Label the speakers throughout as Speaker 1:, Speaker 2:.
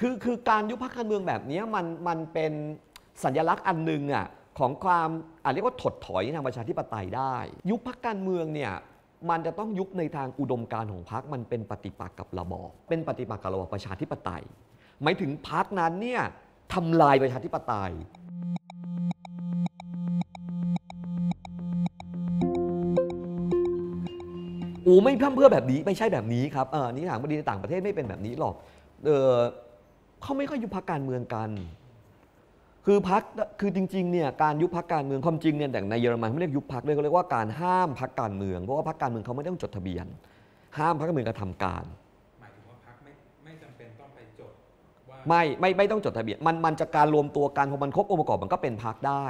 Speaker 1: คือคือการยุบพักการเมืองแบบนี้มันมันเป็นสัญลักษณ์อันหนึ่งอะของความอาจเรียกว่าถดถอยทางประชาธิปไตยได้ ยุบพักการเมืองเนี่ยมันจะต้องยุบในทางอุดมการของพรรคมันเป็นปฏิปักษ์กับระบอบเป็นปฏิปักษ์กับระบอบประชาธิปไตย หมายถึงพรรคนั้นเนี่ยทำลายประชาธิปไตยโอ้ไม่พร่ำเพื่อแบบนี้ไม่ใช่แบบนี้ครับเออนี่ถามบดีในต่างประเทศไม่เป็นแบบนี้หรอกเออ เขาไม่ค่อยยุบพักการเมืองกัน คือพักคือจริงๆเนี่ยการยุบพักการเมืองความจริงเนี่ยแต่ในเยอรมันเขาไม่เรียกยุบพักเลยเขาเรียกว่าการห้ามพักการเมือง เพราะว่าพักการเมืองเขาไม่ต้องจดทะเบียน ห้ามพักการเมืองกระทำการ
Speaker 2: หมายถึงว่าพักไม่ไม่จำเป็นต้องไปจดว่า
Speaker 1: ไม่ไม่ไม่ต้องจดทะเบียนมันมันจะการรวมตัวกันพอมันครบองค์ประกอบมันก็เป็นพักได้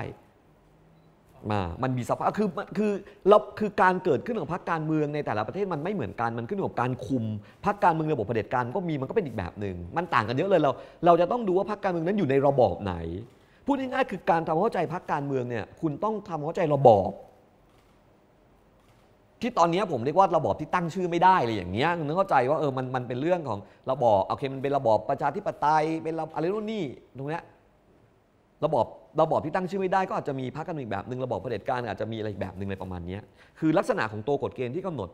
Speaker 1: มา มันมีสภาพคือมันคือเราคือการเกิดขึ้นของพรรคการเมืองในแต่ละประเทศมันไม่เหมือนกัน มันขึ้นอยู่กับการคุมพรรคการเมืองระบบเผด็จการก็มีมันก็เป็นอีกแบบหนึ่ง มันต่างกันเยอะเลยเรา เราจะต้องดูว่าพรรคการเมืองนั้นอยู่ในระบอบไหน พูดง่ายๆคือการทำความเข้าใจพรรคการเมืองเนี่ย คุณต้องทำความเข้าใจระบอบที่ตอนนี้ผมเรียกว่าระบอบที่ตั้งชื่อไม่ได้เลยอย่างเงี้ยคุณต้องเข้าใจว่าเออมันมันเป็นเรื่องของระบอบโอเคมันเป็นระบอบประชาธิปไตยเป็นระอะไรนู่นนี่ตรงเนี้ย ระบอบระบอบที่ตั้งชื่อไม่ได้ก็อาจจะมีพรรคการเมืองแบบหนึ่งระบอบเผด็จการอาจจะมีอะไรแบบหนึ่งอะไรประมาณนี้คือลักษณะของตัวกฎเกณฑ์ที่กำหนด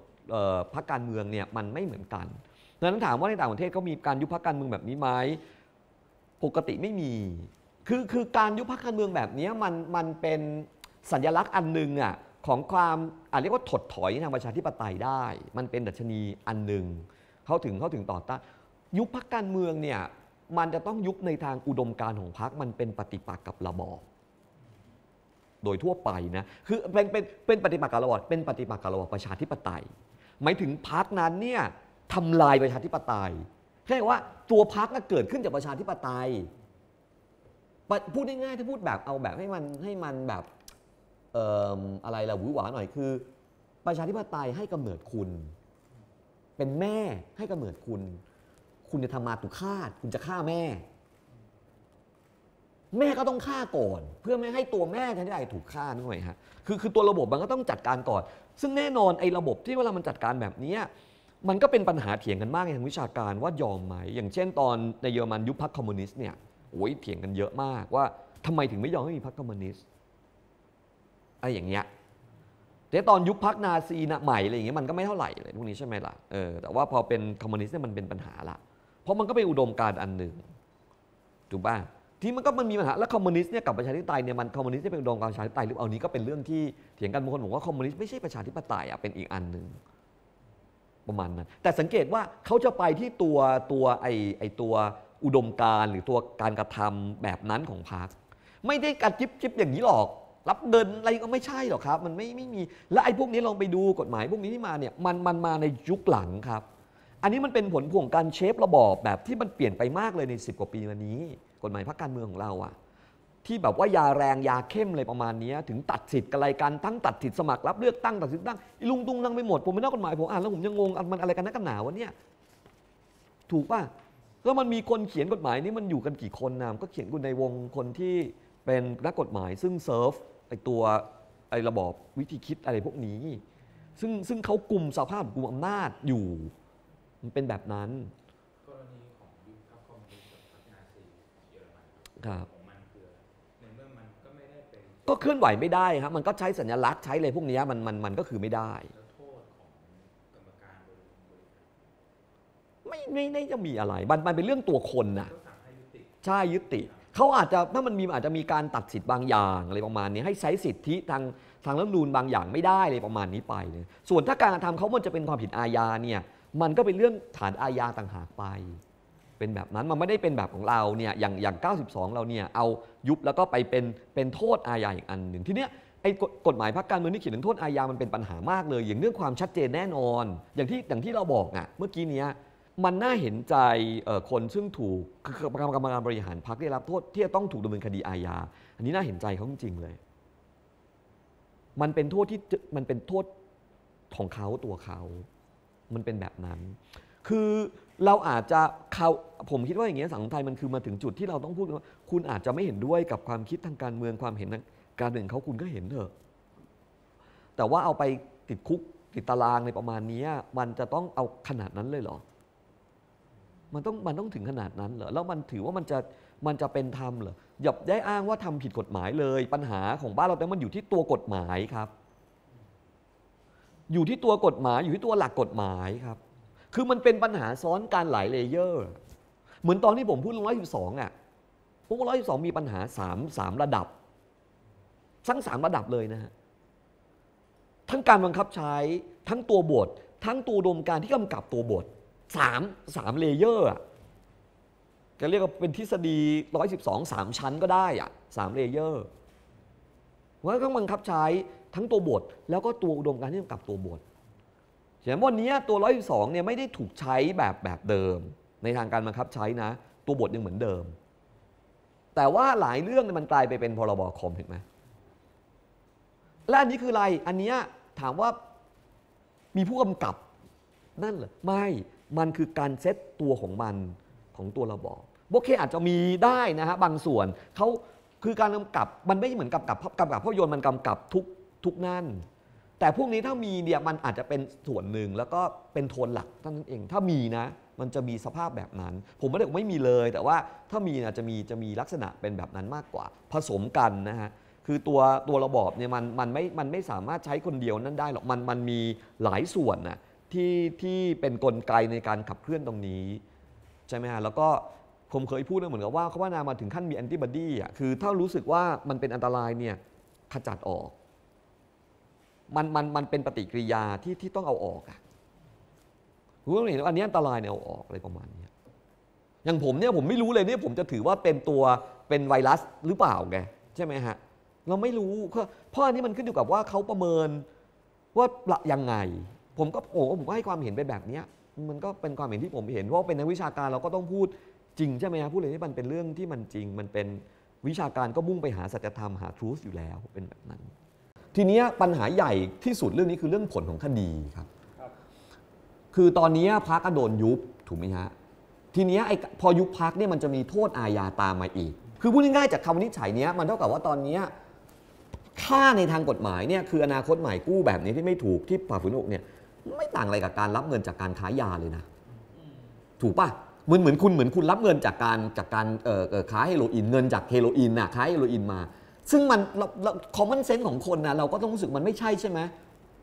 Speaker 1: พรรคการเมืองเนี่ยมันไม่เหมือนกันดังนั้นถามว่าในต่างประเทศเขามีการยุบพรรคการเมืองแบบนี้ไหมปกติไม่มี คือคือการยุบพรรคการเมืองแบบนี้มันมันเป็นสัญลักษณ์อันหนึ่งอะของความอาจเรียกว่าถดถอยทางประชาธิปไตยได้ มันเป็นดัชนีอันหนึ่งเขาถึงเขาถึงต่อต้านยุบพรรคการเมืองเนี่ย มันจะต้องยุบในทางอุดมการของพรรคมันเป็นปฏิปักษ์กับระบอบโดยทั่วไปนะคือเป็นเป็นเป็นปฏิปักษ์กับระบอบเป็นปฏิปักษ์กับระบอบประชาธิปไตย หมายถึงพรรคนั้นเนี่ยทำลายประชาธิปไตยแค่ว่าตัวพรรคน่ะเกิดขึ้นจากประชาธิปไตยพูดง่ายๆถ้าพูดแบบเอาแบบให้มันให้มันแบบอออะไรละหวือหวาหน่อยคือ ประชาธิปไตยให้กำเนิดคุณ เป็นแม่ให้กำเนิดคุณ คุณจะทำมาตุคาตคุณจะฆ่าแม่ แม่ก็ต้องฆ่าก่อน เพื่อไม่ให้ตัวแม่ทันทีถูกฆ่านึกไหมฮะคือคือตัวระบบมันก็ต้องจัดการก่อน ซึ่งแน่นอนไอ้ระบบที่เวลามันจัดการแบบนี้มันก็เป็นปัญหาเถียงกันมากในทางวิชาการว่ายอมไหม อย่างเช่นตอนในเยอรมันยุบพรรคคอมมิวนิสต์เนี่ยโอ้ยเถียงกันเยอะมากว่าทำไมถึงไม่ยอมให้มีพรรคคอมมิวนิสต์อะไรอย่างเงี้ยแต่ตอนยุบพรรคนาซีนะใหม่อะไรอย่างเงี้ยมันก็ไม่เท่าไหร่เลยพวกนี้ใช่ไหมล่ะเออแต่ว่าพอเป็นคอมมิวนิสต์เนี่ยมันเป็นปัญหาละ เพราะมันก็เป็นอุดมการณ์อันหนึ่งถูกป่ะที่มันก็มันมีปัญหาแล้วคอมมิวนิสต์เนี่ยกับประชาธิปไตยเนี่ยมันคอมมิวนิสต์เนี่เป็นอุดมการณ์ประชาธิปไตยหรือเอานี้ก็เป็นเรื่องที่เถียงกันบางคนบอกว่าคอมมิวนิสต์ไม่ใช่ประชาธิปไตยอะเป็นอีกอันหนึ่งประมาณนั้นแต่สังเกตว่าเขาจะไปที่ตัวตัวไอไอตัวอุดมการหรือตัวการกระทำแบบนั้นของพรรคไม่ได้การจิบจิบอย่างนี้หรอก รับเดินอะไรก็ไม่ใช่หรอกครับ มันไม่ไม่มีและไอ้พวกนี้ลองไปดูกฎหมายพวกนี้ที่มาเนี่ยมันมันมาในยุคหลังครับ อันนี้มันเป็นผลพวงการ shape ระบอบแบบที่มันเปลี่ยนไปมากเลยใน 10 กว่าปีมานี้ กฎหมายพรรคการเมืองของเราอะที่แบบว่ายาแรงยาเข้มอะไรประมาณนี้ถึงตัดสิทธิ์อะไรกันทั้งตัดสิทธิ์สมัครรับเลือกตั้งตัดสิทธิ์ตั้งลุงตุงนั่งไปหมดผมเป็นนักกฎหมายผมอ่านแล้วผมยังงงมันอะไรกันนักกันหนาวะเนี่ยถูกป่ะแล้วมันมีคนเขียนกฎหมายนี่มันอยู่กันกี่คนนะมันก็เขียนอยู่ในวงคนที่เป็นนักกฎหมาย ซึ่งเซิร์ฟไอตัวไอระบอบวิธีคิดอะไรพวกนี้ ซึ่งซึ่งเขากลุ่มสภาพกลุ่มอำนาจอยู่ มันเป็นแบบนั้น
Speaker 2: กรณีของยุคพรรคคอมมิวนิสต์กับพรรคนาซีของเยอรมัน
Speaker 1: ครับ
Speaker 2: ของมันคือในเมื่อมันก็ไม่ได้เป็น
Speaker 1: ก็เคลื่อนไหวไม่ได้ครับ มันก็ใช้สัญลักษณ์ใช้อะไรพวกเนี้ยมันมันมันก็คือไม่ได้
Speaker 2: แล้วโทษของกรรมการบริบริหาร
Speaker 1: ไม่ไม่ได้จะมีอะไร มันมันเป็นเรื่องตัวคนนะ
Speaker 2: ก็สั่งให้ยุติ
Speaker 1: ใช่ยุติเขาอาจจะถ้ามันมีอาจจะมีการตัดสิทธิ์บางอย่างอะไรประมาณนี้ ให้ใช้สิทธิทางทางรัฐธรรมนูญบางอย่างไม่ได้อะไรประมาณนี้ไปเลยส่วนถ้าการกระทำเขามันจะเป็นความผิดอาญาเนี่ย มันก็เป็นเรื่องฐานอาญาต่างหากไป เป็นแบบนั้นมันไม่ได้เป็นแบบของเราเนี่ยอย่างอย่าง 92 เราเนี่ยเอายุบแล้วก็ไปเป็นเป็นโทษอาญาอีกอันหนึ่งทีเนี้ยไอ้กฎหมายพรรคการเมืองที่เขียนถึงโทษอาญามันเป็นปัญหามากเลย อย่างเรื่องความชัดเจนแน่นอน อย่างที่อย่างที่เราบอกอะเมื่อกี้เนี้ยมันน่าเห็นใจคนซึ่งถูกกรรมการบริหารพรรคได้รับโทษที่จะต้องถูกดำเนินคดีอาญา อันนี้น่าเห็นใจเขาจริงๆเลย มันเป็นโทษที่มันเป็นโทษของเขาตัวเขา มันเป็นแบบนั้น คือเราอาจจะเขาผมคิดว่าอย่างเงี้ยสังคมไทยมันคือมาถึงจุดที่เราต้องพูดว่า คุณอาจจะไม่เห็นด้วยกับความคิดทางการเมืองความเห็นทางการเมืองเขาคุณก็เห็นเถอะ แต่ว่าเอาไปติดคุกติดตารางในประมาณนี้มันจะต้องเอาขนาดนั้นเลยเหรอ มันต้องมันต้องถึงขนาดนั้นเหรอ แล้วมันถือว่ามันจะมันจะเป็นธรรมเหรออย่าได้อ้างว่าทำผิดกฎหมายเลย ปัญหาของบ้านเราแต่มันอยู่ที่ตัวกฎหมายครับ อยู่ที่ตัวกฎหมายอยู่ที่ตัวหลักกฎหมายครับ คือมันเป็นปัญหาซ้อนการหลายเลเยอร์ เหมือนตอนที่ผมพูดร้อยสิบสองอะผมว่าร้อยสิบสองมีปัญหาสามสามระดับทั้งสามระดับเลยนะฮะทั้งการบังคับใช้ทั้งตัวบท ทั้งตัวดมการที่กำกับตัวบทสามสาม layer อะจะเรียกว่าเป็นทฤษฎีร้อยสิบสองสามชั้นก็ได้อะสาม layer ว่าต้องบังคับใช้ ทั้งตัวบท แล้วก็ตัวอุดมการณ์ที่กำกับตัวบทฉะนั้นวันนี้ตัวร้อยสิบสองเนี่ยไม่ได้ถูกใช้แบบแบบเดิม ในทางการบังคับใช้นะ ตัวบทยังเหมือนเดิม แต่ว่าหลายเรื่องมันกลายไปเป็นพรบคอมเห็นไหมและอันนี้คืออะไร อันนี้ถามว่ามีผู้กำกับนั่นเหรอไม่ มันคือการเซตตัวของมันของตัวระบอบโอเคอาจจะมีได้นะฮะบางส่วนเขาคือการกำกับมันไม่เหมือนกับกับกำกับภาพยนตร์มันกำกับทุก ทุกนั่นแต่พวกนี้ถ้ามีเนี่ยมันอาจจะเป็นส่วนหนึ่งแล้วก็เป็นโทนหลักเท่านั้นเอง ถ้ามีนะ มันจะมีสภาพแบบนั้น ผมไม่ได้บอกไม่มีเลย แต่ว่าถ้ามีนะจะมีจะมีลักษณะเป็นแบบนั้นมากกว่า ผสมกันนะฮะคือตัวตัวระบอบเนี่ยมันมันไม่มันไม่สามารถใช้คนเดียวนั่นได้หรอกมันมันมีหลายส่วนนะที่ที่เป็นกลไกในการขับเคลื่อนตรงนี้ใช่ไหมฮะแล้วก็ผมเคยพูดนะเหมือนกับว่าเขาว่านามาถึงขั้นมีแอนติบอดีอะคือถ้ารู้สึกว่ามันเป็นอันตรายเนี่ยขจัดออก มันมันมันเป็นปฏิกิริยาที่ที่ต้องเอาออกอะรู้ไหมเห็นว่าอันนี้อันตรายเนี่ยเอาออกอะไรประมาณนี้อย่างผมเนี่ยผมไม่รู้เลยเนี่ยผมจะถือว่าเป็นตัวเป็นไวรัสหรือเปล่าไงใช่ไหมฮะเราไม่รู้เพราะเพราะอันนี้มันขึ้นอยู่กับว่าเขาประเมินว่าละยังไง ผมก็โอ้ผมก็ให้ความเห็นไปแบบนี้มันก็เป็นความเห็นที่ผมเห็นเพราะว่าเป็นนักวิชาการเราก็ต้องพูดจริงใช่ไหมฮะพูดเลยที่มันเป็นเรื่องที่มันจริง มันเป็นวิชาการก็มุ่งไปหาสัจธรรมหา truth อยู่แล้วเป็นแบบนั้น ทีเนี้ยปัญหาใหญ่ที่สุดเรื่องนี้คือเรื่องผลของคดีครับ
Speaker 2: ครับ
Speaker 1: คือตอนนี้พักก็โดนยุบถูกไหมฮะ ทีเนี้ยไอ้พอยุบพักเนี่ยมันจะมีโทษอาญาตามมาอีก คือพูดง่ายๆจากคำวินิจฉัยเนี้ยมันเท่ากับว่าตอนเนี้ยค่าในทางกฎหมายเนี่ยคืออนาคตใหม่กู้แบบนี้ที่ไม่ถูกที่ฝ่าฝืนอกเนี่ยไม่ต่างอะไรกับการรับเงินจากการค้ายาเลยนะ ถูกป่ะเหมือนเหมือนคุณเหมือนคุณรับเงินจากการจากการเอ่อเอ่อค้าเฮโรอีนเงินจากเฮโรอีนน่ะค้าเฮโรอีนมา ซึ่งมันคอมมอนเซนส์ของคนนะเราก็ต้องรู้สึกมันไม่ใช่ใช่ไหม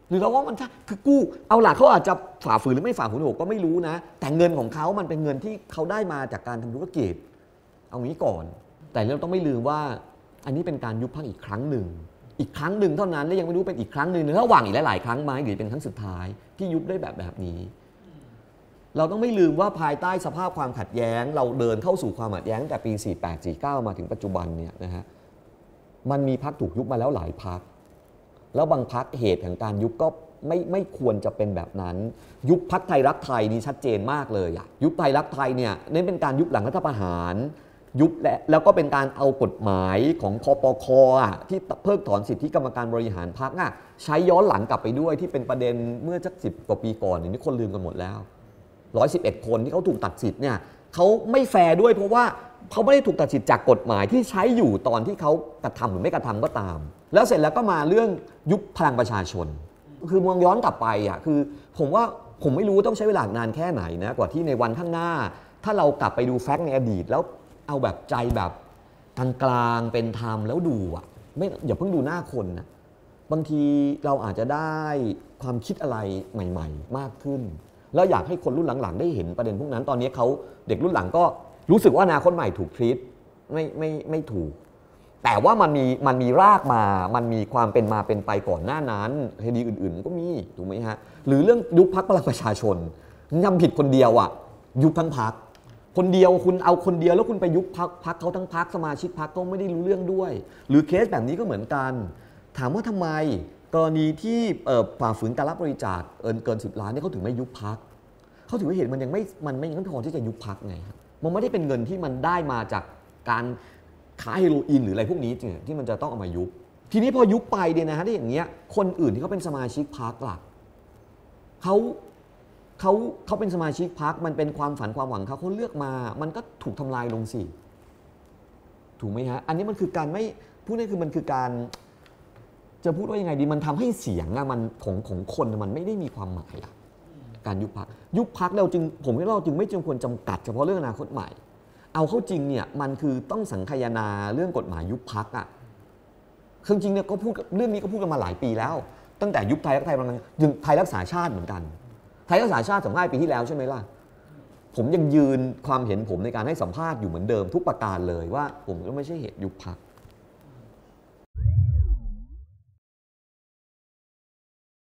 Speaker 1: หรือเราว่ามันคือกู้เอาหล่ะเขาอาจจะฝ่าฝืนหรือไม่ฝ่าฝืนก็ไม่รู้นะ แต่เงินของเขามันเป็นเงินที่เขาได้มาจากการทำธุรกิจ เอางี้ก่อน แต่เราต้องไม่ลืมว่า อันนี้เป็นการยุบพักอีกครั้งหนึ่ง อีกครั้งหนึ่งเท่านั้นและยังไม่รู้เป็นอีกครั้งหนึ่งระหว่างอีกหลายๆครั้งไหมหรือเป็นครั้งสุดท้ายที่ยุบได้แบบแบบนี้ เราต้องไม่ลืมว่าภายใต้สภาพความขัดแย้ง เราเดินเข้าสู่ความขัดแย้งตั้งแต่ปี 48 49 มาถึงปัจจุบันเนี่ยนะฮะ มันมีพักถูกยุบมาแล้วหลายพัก แล้วบางพักเหตุแห่งการยุบก็ไม่ไม่ควรจะเป็นแบบนั้น ยุบพักไทยรักไทยนี่ชัดเจนมากเลยอะยุบไทยรักไทยเนี่ยเน้นเป็นการยุบหลังรัฐประหาร ยุบและแล้วก็เป็นการเอากฎหมายของคอปคอะที่เพิกถอนสิทธิกรรมการบริหารพักอะใช้ย้อนหลังกลับไปด้วยที่เป็นประเด็นเมื่อสักสิบกว่าปีก่อนนี้คนลืมกันหมดแล้ว111คนที่เขาถูกตัดสิทธิ์เนี่ยเขาไม่แฟร์ด้วยเพราะว่า เขาไม่ได้ถูกตัดสิทธิ์จากกฎหมายที่ใช้อยู่ตอนที่เขากระทำหรือไม่กระทำก็ตาม แล้วเสร็จแล้วก็มาเรื่องยุบพลังประชาชน คือมองย้อนกลับไปอะคือ ผมว่าผมไม่รู้ต้องใช้เวลานานแค่ไหนนะกว่าที่ในวันข้างหน้า ถ้าเรากลับไปดูแฟกต์ในอดีต แล้วเอาแบบใจแบบกลางๆเป็นธรรมแล้วดูอะไม่อย่าเพิ่งดูหน้าคนนะบางทีเราอาจจะได้ความคิดอะไรใหม่ ๆ มากขึ้น แล้วอยากให้คนรุ่นหลังๆ ได้เห็นประเด็นพวกนั้นตอนนี้เขาเด็กรุ่นหลังก็ รู้สึกว่าอนาคตใหม่ถูกทรีตไม่ไม่ไม่ถูก แต่ว่ามันมีมันมีรากมา มันมีความเป็นมาเป็นไปก่อนหน้านั้นคดีอื่นๆ ก็มีถูกไหมฮะหรือเรื่องยุบพักพลังประชาชนทำผิดคนเดียวอะยุบทั้งพักคนเดียวคุณเอาคนเดียวแล้วคุณไปยุบพักพักเขาทั้งพักสมาชิกพักก็ไม่ได้รู้เรื่องด้วย หรือเคสแบบนี้ก็เหมือนกัน ถามว่าทำไมกรณีที่เอ่อฝ่าฝืนการรับบริจาคเกินเกินสิล้านเนี่ยเขาถึงไม่ยุบพักเขาถือว่าเหตุมันยังไม่มันไม่ยังพอที่จะยุบพักไงครับ มันไม่ได้เป็นเงินที่มันได้มาจากการค้าเฮโรอีนหรืออะไรพวกนี้จริงๆที่มันจะต้องเอามายุบทีนี้พอยุบไปเนี่ยนะฮะที่อย่างเงี้ยคนอื่นที่เขาเป็นสมาชิกพักหลักเขาเขาเขาเป็นสมาชิกพักมันเป็นความฝันความหวังเขาเขาเลือกมา มันก็ถูกทำลายลงสิถูกไหมฮะอันนี้มันคือการไม่พูดง่ายคือมันคือการ จะพูดว่ายังไงดีมันทำให้เสียงอะมันของของคนมันไม่ได้มีความหมายอะ การยุบพักยุบพักเราจึงผมว่าเราจึงไม่จึงควรจำกัดเฉพาะเรื่องอนาคตใหม่ เอาเข้าจริงเนี่ยมันคือต้องสังคายนาเรื่องกฎหมายยุบพักอะคือจริงๆเนี่ยก็พูดเรื่องนี้ก็พูดกันมาหลายปีแล้ว ตั้งแต่ยุบไทยรักไทยพลังยังไทยรักษาชาติเหมือนกัน ไทยรักษาชาติสัมภาษณ์ปีที่แล้วใช่ไหมล่ะผมยังยืนความเห็นผมในการให้สัมภาษณ์อยู่เหมือนเดิมทุกประการเลยว่า ผมก็ไม่ใช่เหตุยุบพัก